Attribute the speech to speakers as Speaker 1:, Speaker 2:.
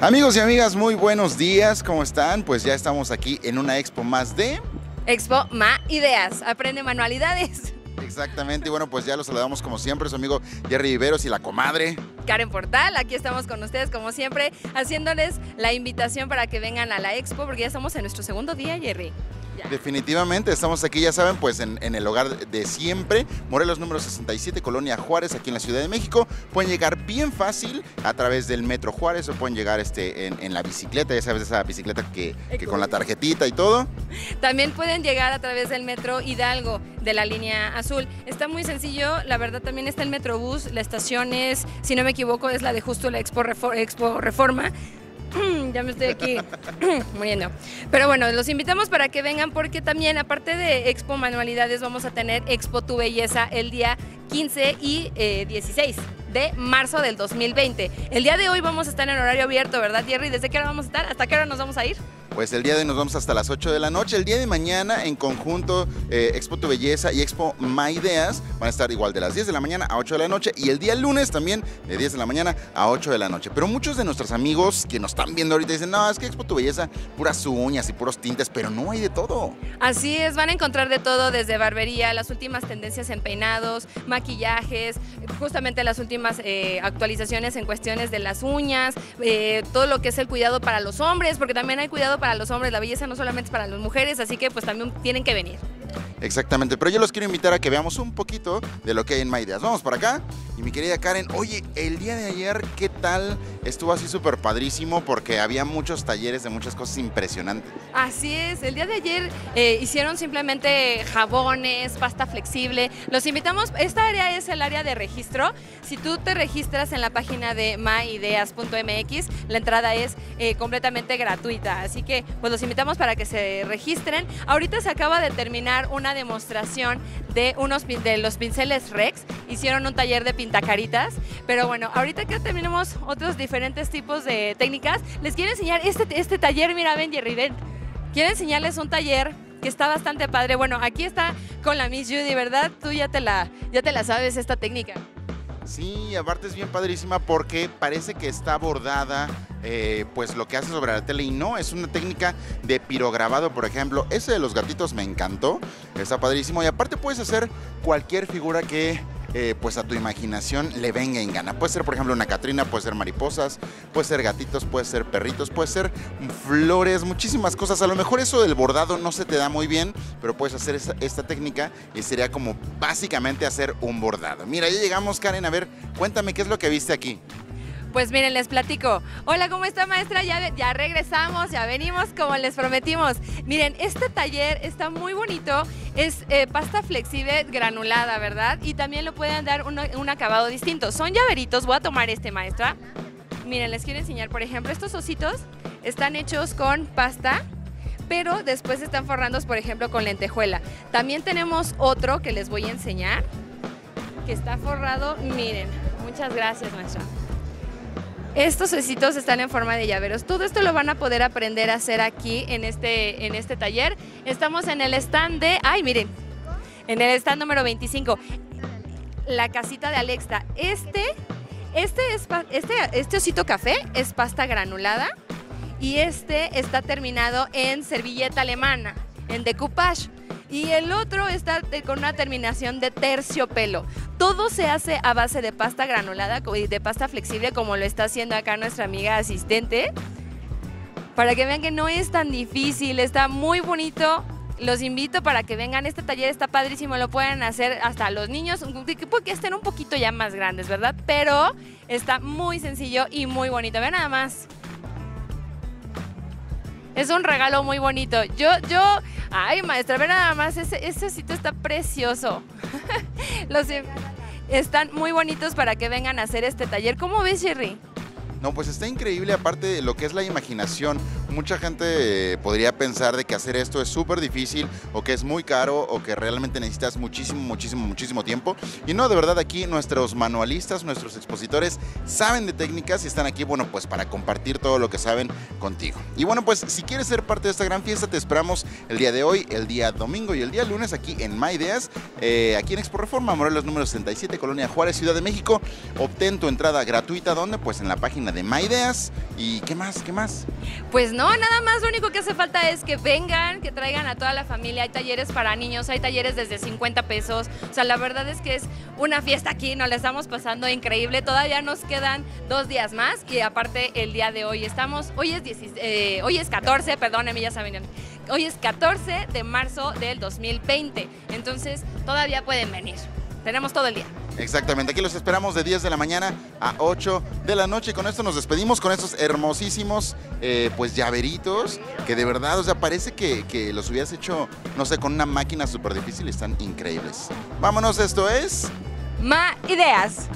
Speaker 1: Amigos y amigas, muy buenos días, ¿cómo están? Pues ya estamos aquí en una expo más de...
Speaker 2: Expo Ma Ideas, aprende manualidades.
Speaker 1: Exactamente, y bueno, pues ya los saludamos como siempre, su amigo Jerry Viveros y la comadre.
Speaker 2: Karen Portal, aquí estamos con ustedes como siempre, haciéndoles la invitación para que vengan a la expo, porque ya estamos en nuestro segundo día, Jerry.
Speaker 1: Definitivamente, estamos aquí, ya saben, pues en, el hogar de siempre, Morelos número 67, Colonia Juárez, aquí en la Ciudad de México. Pueden llegar bien fácil a través del Metro Juárez o pueden llegar este, en, la bicicleta, ya sabes, esa bicicleta que, que, con la tarjetita y todo.
Speaker 2: También pueden llegar a través del Metro Hidalgo de la línea azul. Está muy sencillo, la verdad también está el Metrobús, la estación es, si no me equivoco, es la de justo la Expo, Expo Reforma. Ya me estoy aquí muriendo. Pero bueno, los invitamos para que vengan porque también, aparte de Expo Manualidades, vamos a tener Expo Tu Belleza el día 15 y 16 eh, de marzo del 2020. El día de hoy vamos a estar en horario abierto, ¿verdad, Jerry? ¿Desde qué hora vamos a estar? ¿Hasta qué hora nos vamos a ir?
Speaker 1: Pues el día de hoy nos vamos hasta las 8 de la noche. El día de mañana, en conjunto, eh, Expo Tu Belleza y Expo My Ideas van a estar igual de las 10 de la mañana a 8 de la noche. Y el día lunes también de 10 de la mañana a 8 de la noche. Pero muchos de nuestros amigos que nos están viendo ahorita dicen, no, es que Expo Tu Belleza, puras uñas y puros tintes, pero no hay de todo.
Speaker 2: Así es, van a encontrar de todo, desde barbería, las últimas tendencias en peinados, maquillajes, justamente las últimas eh, actualizaciones en cuestiones de las uñas, eh, todo lo que es el cuidado para los hombres, porque también hay cuidado para los hombres, la belleza no solamente es para las mujeres, así que pues también tienen que venir.
Speaker 1: Exactamente, pero yo los quiero invitar a que veamos un poquito de lo que hay en Maideas. Vamos para acá. Y mi querida Karen, oye, el día de ayer, ¿qué tal? Estuvo así súper padrísimo porque había muchos talleres de muchas cosas impresionantes.
Speaker 2: Así es, el día de ayer eh, hicieron simplemente jabones, pasta flexible. Los invitamos, esta área es el área de registro. Si tú te registras en la página de maideas.mx, la entrada es eh, completamente gratuita. Así que pues los invitamos para que se registren. Ahorita se acaba de terminar una demostración de unos de los pinceles Rex. Hicieron un taller de pintacaritas, pero bueno, ahorita que terminemos otros diferentes tipos de técnicas, les quiero enseñar este, este taller, mira, ven Jerry, ven. Quiero enseñarles un taller que está bastante padre. Bueno, aquí está con la Miss Judy, ¿verdad? Tú ya te la, ya te la sabes esta técnica.
Speaker 1: Sí, aparte es bien padrísima porque parece que está bordada, eh, pues lo que hace sobre la tele y no, es una técnica de pirograbado, por ejemplo. Ese de los gatitos me encantó, está padrísimo y aparte puedes hacer cualquier figura que eh, pues a tu imaginación le venga en gana. Puede ser, por ejemplo, una Catrina, puede ser mariposas, puede ser gatitos, puede ser perritos, puede ser flores, muchísimas cosas. A lo mejor eso del bordado no se te da muy bien, pero puedes hacer esta, esta técnica y sería como básicamente hacer un bordado. Mira, ya llegamos, Karen, a ver, cuéntame qué es lo que viste aquí.
Speaker 2: Pues miren, les platico. Hola, ¿cómo está maestra? Ya, regresamos, ya venimos como les prometimos. Miren, este taller está muy bonito. Es eh, pasta flexible granulada, ¿verdad? Y también lo pueden dar un, acabado distinto. Son llaveritos, voy a tomar este maestra. Miren, les quiero enseñar, por ejemplo, estos ositos están hechos con pasta pero después están forrados, por ejemplo, con lentejuela. También tenemos otro que les voy a enseñar, que está forrado, miren, muchas gracias maestra. Estos ositos están en forma de llaveros. Todo esto lo van a poder aprender a hacer aquí en este, en este taller. Estamos en el stand de... ¡Ay, miren! En el stand número 25. La casita de Alexa. Este, este, es, este, este osito café es pasta granulada y este está terminado en servilleta alemana, en decoupage y el otro está con una terminación de terciopelo. Todo se hace a base de pasta granulada y de pasta flexible como lo está haciendo acá nuestra amiga asistente. Para que vean que no es tan difícil, está muy bonito. Los invito para que vengan, este taller está padrísimo, lo pueden hacer hasta los niños, porque estén un poquito ya más grandes, ¿verdad? Pero está muy sencillo y muy bonito. Vean nada más. Es un regalo muy bonito. Yo, yo, ay maestra, ve nada más, ese, ese sitio está precioso. Los están muy bonitos para que vengan a hacer este taller. ¿Cómo ves, Jerry?
Speaker 1: No, pues está increíble, aparte de lo que es la imaginación. Mucha gente eh, podría pensar de que hacer esto es súper difícil o que es muy caro o que realmente necesitas muchísimo, muchísimo, muchísimo tiempo. Y no, de verdad aquí nuestros manualistas, nuestros expositores saben de técnicas y están aquí, bueno, pues para compartir todo lo que saben contigo. Y bueno, pues si quieres ser parte de esta gran fiesta, te esperamos el día de hoy, el día domingo y el día lunes aquí en My Ideas, eh, aquí en Expo Reforma, Morelos número 67, Colonia Juárez, Ciudad de México. Obtén tu entrada gratuita, ¿dónde? Pues en la página de My Ideas. ¿Y qué más? ¿Qué más?
Speaker 2: Pues no, nada más lo único que hace falta es que vengan, que traigan a toda la familia. Hay talleres para niños, hay talleres desde 50 pesos. O sea, la verdad es que es una fiesta aquí, nos la estamos pasando increíble. Todavía nos quedan dos días más y aparte el día de hoy estamos, hoy es, 16, eh, hoy es 14, perdónenme, ya saben, hoy es 14 de marzo del 2020. Entonces todavía pueden venir. Tenemos todo el día.
Speaker 1: Exactamente, aquí los esperamos de 10 de la mañana a 8 de la noche. Y con esto nos despedimos con estos hermosísimos eh, pues llaveritos que de verdad, o sea, parece que, que los hubieras hecho, no sé, con una máquina súper difícil. Están increíbles. Vámonos, esto es...
Speaker 2: Ma Ideas.